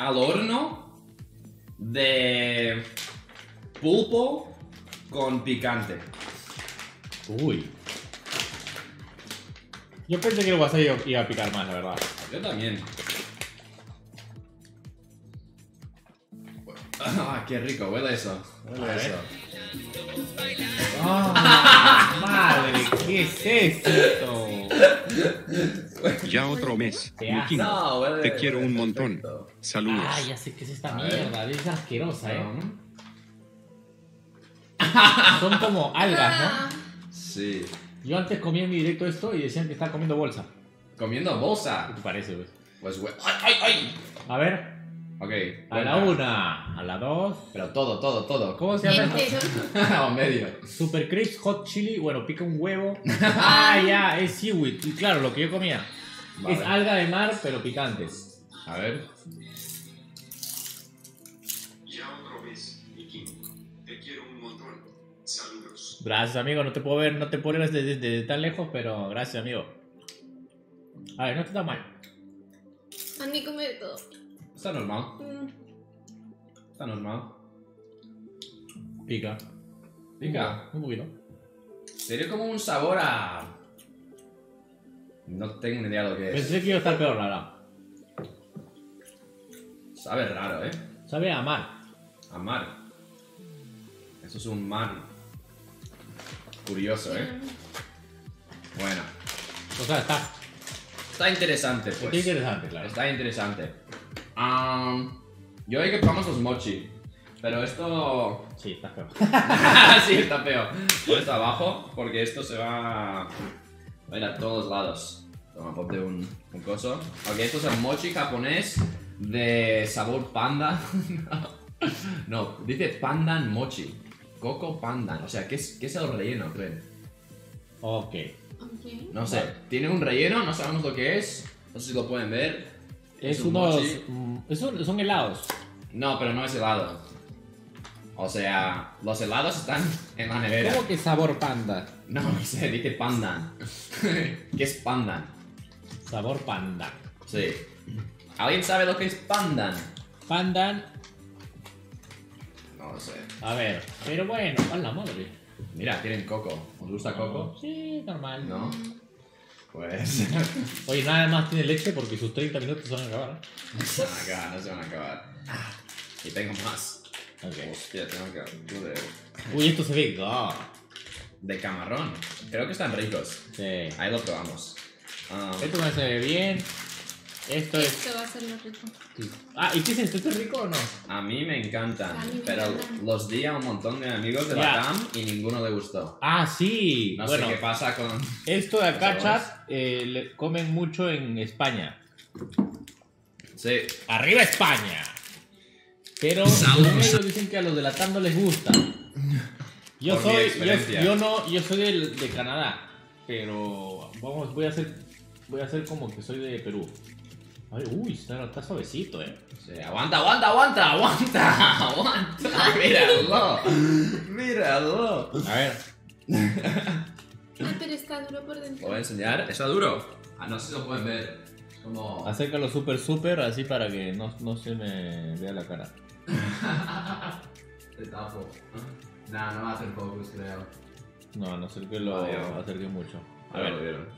al horno de pulpo con picante. Uy. Yo pensé que el wasabi iba a picar más, la verdad. Yo también. Ah, qué rico, huele eso. Huele eso. ¡Ah! ¡Madre! ¿Qué es esto? Ya otro mes. Qué No. Te quiero un montón. perfecto. Saludos. Ah, ya sé qué es esta A ver. mierda. Es asquerosa, eh. Son como algas, Ah, Sí. ¿no? Yo antes comía en mi directo esto y decían que estaba comiendo bolsa. Comiendo ¿Qué bolsa. te parece, güey? Pues hue- ¡Ay, ay, ay! A ver, Ok. a la una, a la dos. Pero todo, todo, todo. ¿Cómo se llama? entero. o medio. Super Crisp Hot Chili, bueno, pica un huevo. ah, ya, es seaweed. Y claro, lo que yo comía. Vale. Es alga de mar, pero picante. A ver. Ya otro mes, Luquín. Te quiero un montón. Saludos. Gracias, amigo. No te puedo ver, no te puedo ver desde, desde tan lejos, pero gracias, amigo. A ver, no está mal. Andy come de todo. Está normal. Mm. Está normal. Pica. Pica. Un poquito. Sería como un sabor a. No tengo ni idea de lo que es. Pensé que iba a estar peor, la verdad. Sabe raro, ¿eh? Sabe a mar. A mar. Eso es un mar. Curioso, ¿eh? Bueno. O sea, está, Está interesante, pues. está interesante, claro. Está interesante. Yo hay que probamos los mochi. Pero esto. Sí, está peor. sí, está feo. Esto abajo porque esto se va a ir a todos lados. Toma, ponte un, un coso. Ok, esto es el mochi japonés de sabor panda. no, dice pandan mochi. Coco pandan. O sea, ¿qué es, qué es el relleno, creen? Ok. Ok. No sé. Tiene un relleno, no sabemos lo que es. No sé si lo pueden ver. Es, un unos. mochi. mm, es un- son helados. No, pero no es helado. O sea, los helados están en la nevera. ¿Cómo que sabor panda? No, no sé, dice pandan. ¿Qué es pandan? Sabor panda. Sí. ¿Alguien sabe lo que es pandan? Pandan. No lo sé. A ver, pero bueno, a la madre. Mira, tienen coco. ¿Os gusta coco? Sí, normal. No. Pues. Oye, nada más tiene leche porque sus 30 minutos se van a acabar. no se van a acabar, no se van a acabar. Y tengo más. Hostia, tengo que. joder. Uy, esto se ve god. De camarón. Creo que están ricos. Sí. Ahí lo probamos. Ah, Esto me se ve bien. Esto es. Esto va a ser lo rico. Ah, ¿y qué es esto? ¿Esto es rico o no? a mí me encantan. A mí me pero encantan. los di a un montón de amigos de la TAM y ninguno le gustó. Ah, sí. No bueno, sé qué pasa con. esto de acá, chat, eh, le comen mucho en España. Sí. ¡Arriba España! Pero según ellos dicen que a los de la TAM no les gusta. Yo Por soy, yo, yo no, yo soy del- de, Canadá, pero vamos, voy a hacer, voy a hacer como que soy de Perú. Ay, uy, está, está suavecito, eh. Sí, aguanta, aguanta, aguanta, aguanta, aguanta. Míralo. Míralo. A ver, Ah, pero está duro por Lo dentro. voy a enseñar. ¿Está duro? Ah, no sé si lo pueden ver. Es como. acércalo súper, súper, así para que no, no se me vea la cara. Te tapo. Nah, no va a hacer focus, creo. No, no sé que lo Adiós. acerque mucho. A A ver, lo ver, vieron.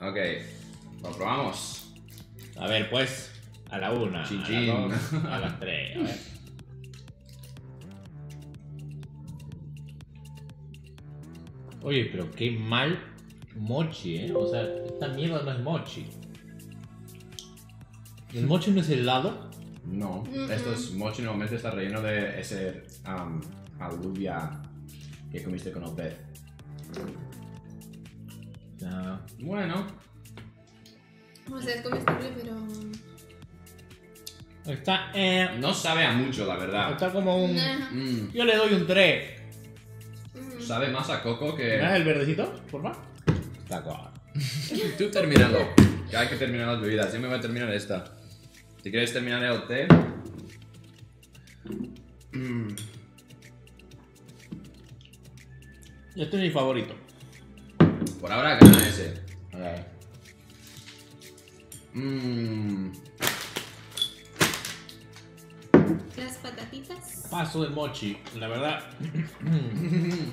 Ok. Lo probamos. a ver, pues, a la una, Chin, a chin. las dos, a las tres, a ver. Oye, pero qué mal mochi, ¿eh? O sea, esta mierda no es mochi. ¿El mochi no es helado? No. Esto es mochi, normalmente está relleno de ese um, alubia que comiste con el pez. No. Bueno. O sea, es comestible, pero. Está, eh, No sabe a mucho, la verdad. está como un... Nah. Mm, Yo le doy un 3. Mm. sabe más a coco ¿Me das que. el verdecito, por favor? Está. Tú terminalo. Que hay que terminar las bebidas. Yo me voy a terminar esta. Si quieres terminar el té. Mm, Este es mi favorito. Por ahora gana ese. A ver. Mm. las patatitas. Paso de mochi. La verdad.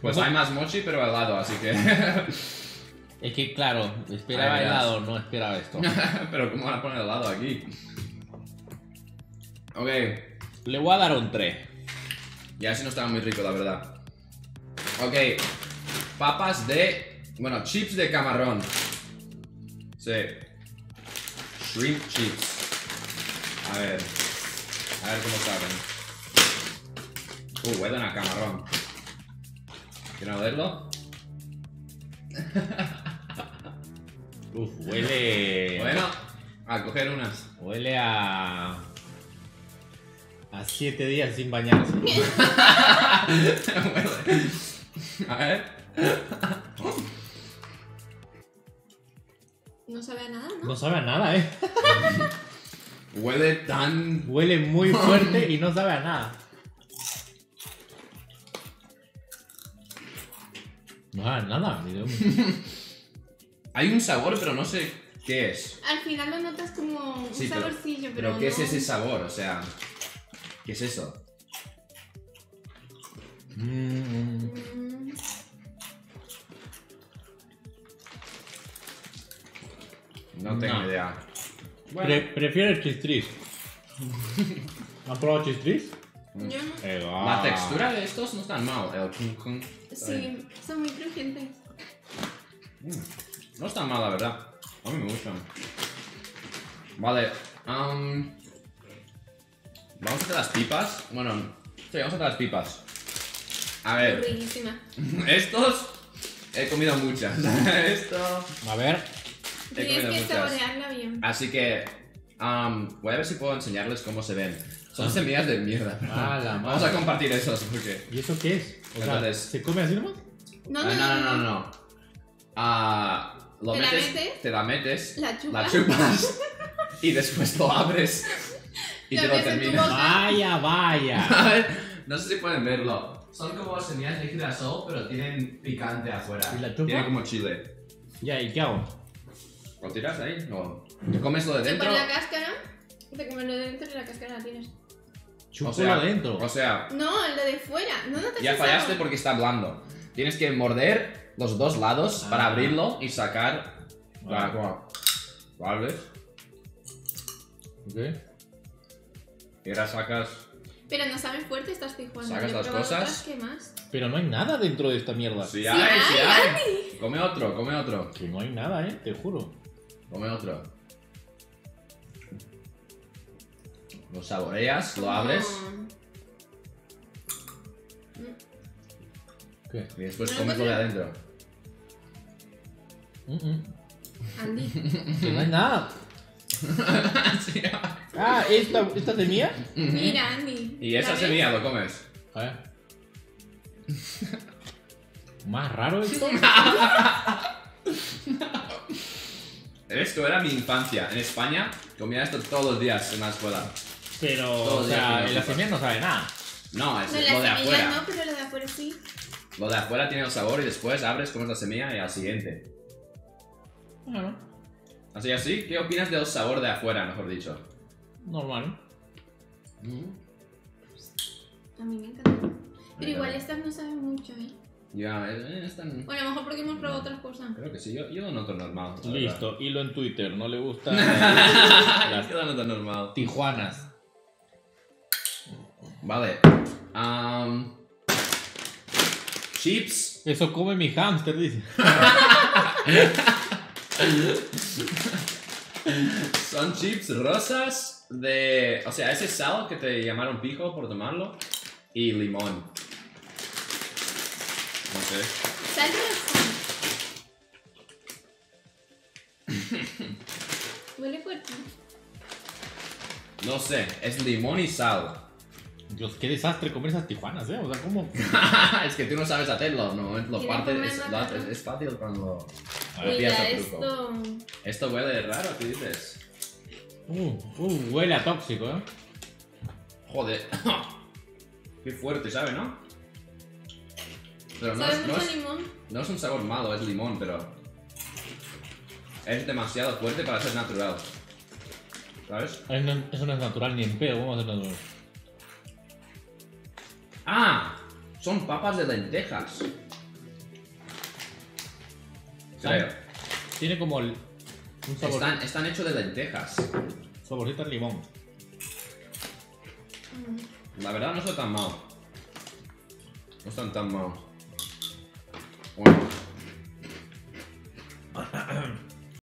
Pues hay más mochi, pero helado, así que. Es que, claro, esperaba Ay, helado, no esperaba esto. pero, ¿cómo van a poner helado aquí? Ok, Le voy a dar un 3. ya ese no estaba muy rico, la verdad. Ok, papas de. Bueno, chips de camarón. Sí. Shrimp chips. A ver. A ver cómo saben. Uh, huelen a camarón. ¿Quieren olerlo? Uf, huele. Bueno, a coger unas. Huele a. A 7 días sin bañarse. a ver. No sabe a nada, ¿no? No sabe a nada, eh. Huele tan. Huele muy fuerte y no sabe a nada. No sabe a nada, ni de un- Hay un sabor, pero no sé qué es. Al final lo notas como un Sí, pero- saborcillo, pero, Pero ¿qué es no- ese sabor? O sea, ¿qué es eso? Mm, Mm, No tengo No. idea. Pre- prefiero el chistris. ¿Han probado chistris? Yo no. Eh, La textura de estos no es tan mal. El. Sí, son muy crujientes. No está mal, la verdad. A mí me gustan. Vale. am, vamos a hacer las pipas. Bueno, sí, vamos a hacer las pipas. A ver, Riquísima. estos he comido muchas. Esto. A ver. He Tienes comido que muchas. saborearla bien. Así que voy a ver si puedo enseñarles cómo se ven. Son semillas de mierda. Ah, la Vamos madre. a compartir esos porque. ¿Y eso qué es? O sea, Entonces- ¿se come así nomás? No, Ah, no, no, no, no, no. Ah, lo ¿Te la metes, metes? te la metes, La chupas. chupas y después lo abres y Lo te lo terminas. Vaya, vaya. No sé si pueden verlo. Son como semillas de girasol, pero tienen picante afuera. ¿Y la chupa? Tiene como chile. Ya, ¿y qué hago? ¿Lo tiras ahí? No. ¿Te comes lo de dentro? Chupas la cáscara, te comes lo de dentro y la cáscara la tienes. Chupo O sea, adentro. O sea, No, el de fuera. No notas ya el fallaste porque está blando. Tienes que morder los dos lados para Ah. abrirlo y sacar. la- Ah. como- ¿Lo abres? Ok. Y ahora sacas. Pero no saben fuerte estas tijuanas. Sacas las cosas. otras que más. Pero no hay nada dentro de esta mierda. Sí, Sí hay, sí hay, hay. Come otro, come otro. Que no hay nada, eh, te juro. Come otro. Lo saboreas, lo abres ¿Qué? y después No, comes lo de ya. adentro. Mm, mm. Andy. Que no hay nada. Sí. Ah, ¿esta, esta semilla? Mira, Andy. Y esa ¿La ves? semilla lo comes. A ver. Más raro esto. Esto era mi infancia. En España comía esto todos los días en la escuela. Pero, Todos o los días sea, comía en la sopa. semilla no sabe nada. No, es No, lo la de semilla afuera. no, pero lo de afuera sí. Lo de afuera tiene el sabor y después abres, comes la semilla y al siguiente. Bueno, Así así, ¿qué opinas del sabor de afuera, mejor dicho? normal. A mí me encanta. Pero igual estas no saben mucho, ¿eh? Ya, eh, están... Bueno, a lo mejor porque hemos probado otras cosas. Creo que sí, yo, yo lo noto normal. la Listo, hilo en Twitter, no le gusta verdad. las Yo lo noto normal. tijuanas. Vale. am, chips. Eso come mi hámster, dice. Son chips rosas de... O sea, ese sal que te llamaron pijo por tomarlo. Y limón. No sé. Sal. Huele fuerte. No sé. Es limón y sal. Dios, qué desastre comer esas tijuanas, ¿eh? O sea, ¿cómo? es que tú no sabes hacerlo. No, lo parte... Es, lo- ¿no? es fácil cuando... A ver. Empieza Mira, el truco. esto. Esto huele raro, ¿qué dices? Uh, uh, huele a tóxico, ¿eh? Joder. Qué fuerte, ¿sabe, no? Pero no Sabe es, no, es, limón. no es un sabor malo, es limón, pero... Es demasiado fuerte para ser natural. ¿Sabes? Eso no es natural ni en pedo, vamos a hacer natural. Ah, son papas de lentejas. Creo. Tiene como el, un sabor, Están, están hechos de lentejas. saborcito a limón. La verdad no está tan mal. No están tan mal. Bueno,